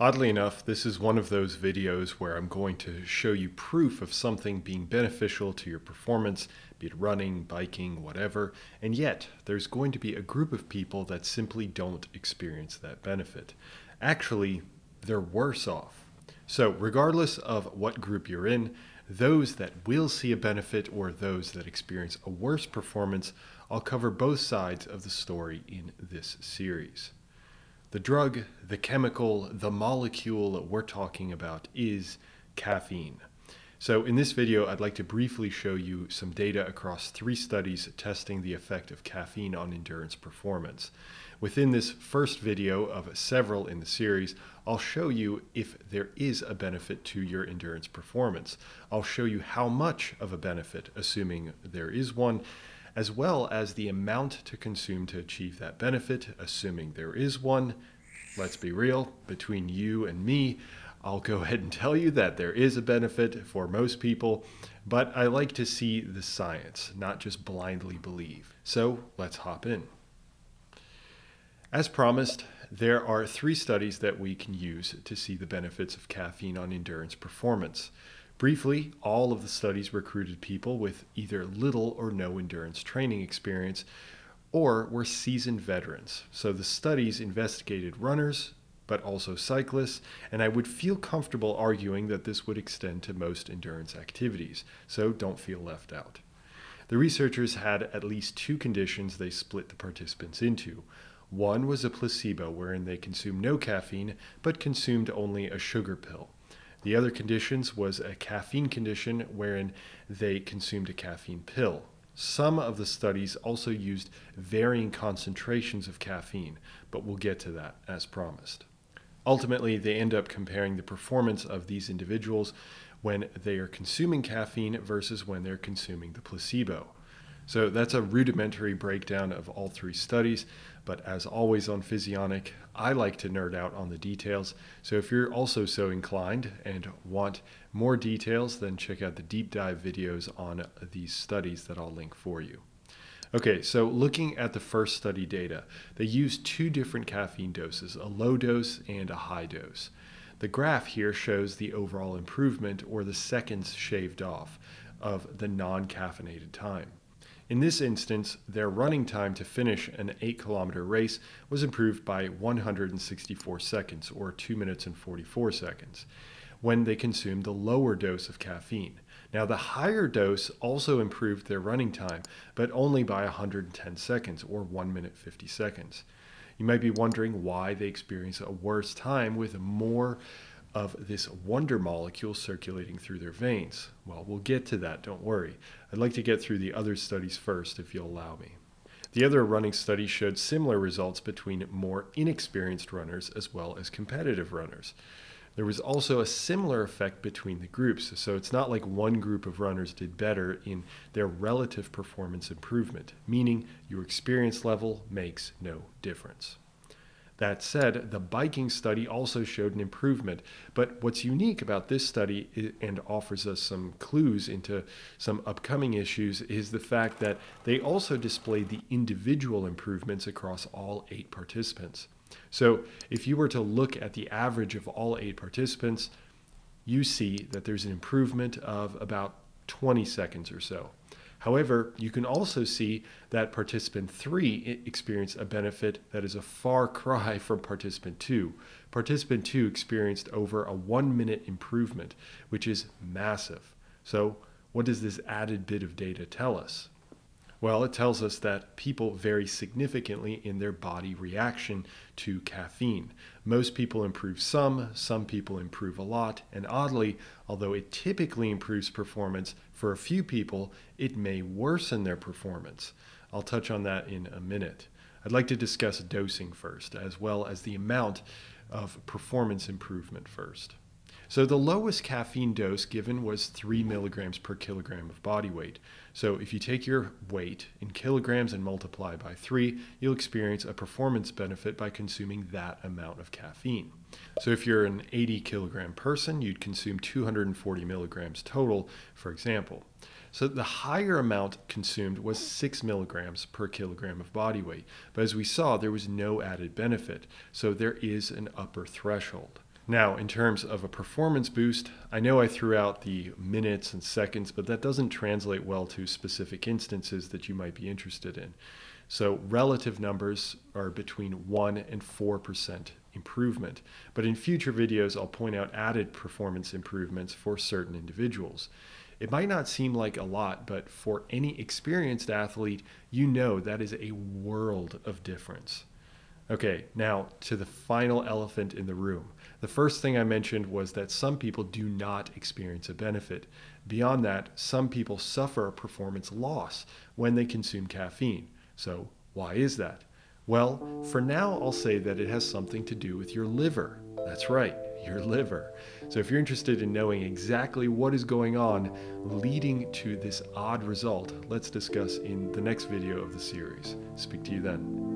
Oddly enough, this is one of those videos where I'm going to show you proof of something being beneficial to your performance, be it running, biking, whatever, and yet there's going to be a group of people that simply don't experience that benefit. Actually, they're worse off. So, regardless of what group you're in, those that will see a benefit or those that experience a worse performance, I'll cover both sides of the story in this series. The drug, the chemical, the molecule that we're talking about is caffeine. So in this video, I'd like to briefly show you some data across three studies testing the effect of caffeine on endurance performance. Within this first video of several in the series, I'll show you if there is a benefit to your endurance performance. I'll show you how much of a benefit, assuming there is one, as well as the amount to consume to achieve that benefit, assuming there is one. Let's be real, between you and me, I'll go ahead and tell you that there is a benefit for most people, but I like to see the science, not just blindly believe. So let's hop in. As promised, there are three studies that we can use to see the benefits of caffeine on endurance performance. Briefly, all of the studies recruited people with either little or no endurance training experience or were seasoned veterans. So the studies investigated runners, but also cyclists, and I would feel comfortable arguing that this would extend to most endurance activities, so don't feel left out. The researchers had at least two conditions they split the participants into. One was a placebo, wherein they consumed no caffeine but consumed only a sugar pill. The other conditions was a caffeine condition wherein they consumed a caffeine pill. Some of the studies also used varying concentrations of caffeine, but we'll get to that as promised. Ultimately, they end up comparing the performance of these individuals when they are consuming caffeine versus when they're consuming the placebo. So that's a rudimentary breakdown of all three studies. But as always on Physionic, I like to nerd out on the details. So if you're also so inclined and want more details, then check out the deep dive videos on these studies that I'll link for you. Okay, so looking at the first study data, they used two different caffeine doses, a low dose and a high dose. The graph here shows the overall improvement or the seconds shaved off of the non caffeinated time. In this instance, their running time to finish an 8 kilometer race was improved by 164 seconds, or 2 minutes and 44 seconds, when they consumed the lower dose of caffeine. Now, the higher dose also improved their running time, but only by 110 seconds, or 1 minute 50 seconds. You might be wondering why they experience a worse time with more of this wonder molecule circulating through their veins. Well, we'll get to that, don't worry. I'd like to get through the other studies first, if you'll allow me. The other running study showed similar results between more inexperienced runners as well as competitive runners. There was also a similar effect between the groups, so it's not like one group of runners did better in their relative performance improvement, meaning your experience level makes no difference. That said, the biking study also showed an improvement. But what's unique about this study and offers us some clues into some upcoming issues is the fact that they also displayed the individual improvements across all eight participants. So if you were to look at the average of all eight participants, you see that there's an improvement of about 20 seconds or so. However, you can also see that participant 3 experienced a benefit that is a far cry from participant 2. Participant 2 experienced over a 1 minute improvement, which is massive. So, what does this added bit of data tell us? Well, it tells us that people vary significantly in their body reaction to caffeine. Most people improve some, some people improve a lot, and oddly, although it typically improves performance, for a few people, it may worsen their performance. I'll touch on that in a minute. I'd like to discuss dosing first, as well as the amount of performance improvement first. So the lowest caffeine dose given was 3 milligrams per kilogram of body weight. So if you take your weight in kilograms and multiply by 3, you'll experience a performance benefit by consuming that amount of caffeine. So if you're an 80 kilogram person, you'd consume 240 milligrams total, for example. So the higher amount consumed was 6 milligrams per kilogram of body weight. But as we saw, there was no added benefit. So there is an upper threshold. Now, in terms of a performance boost, I know I threw out the minutes and seconds, but that doesn't translate well to specific instances that you might be interested in. So, relative numbers are between 1 and 4% improvement. But in future videos, I'll point out added performance improvements for certain individuals. It might not seem like a lot, but for any experienced athlete, you know that is a world of difference. Okay, now to the final elephant in the room. The first thing I mentioned was that some people do not experience a benefit. Beyond that, some people suffer a performance loss when they consume caffeine. So, why is that? Well, for now, I'll say that it has something to do with your liver. That's right, your liver. So, if you're interested in knowing exactly what is going on leading to this odd result, let's discuss in the next video of the series. Speak to you then.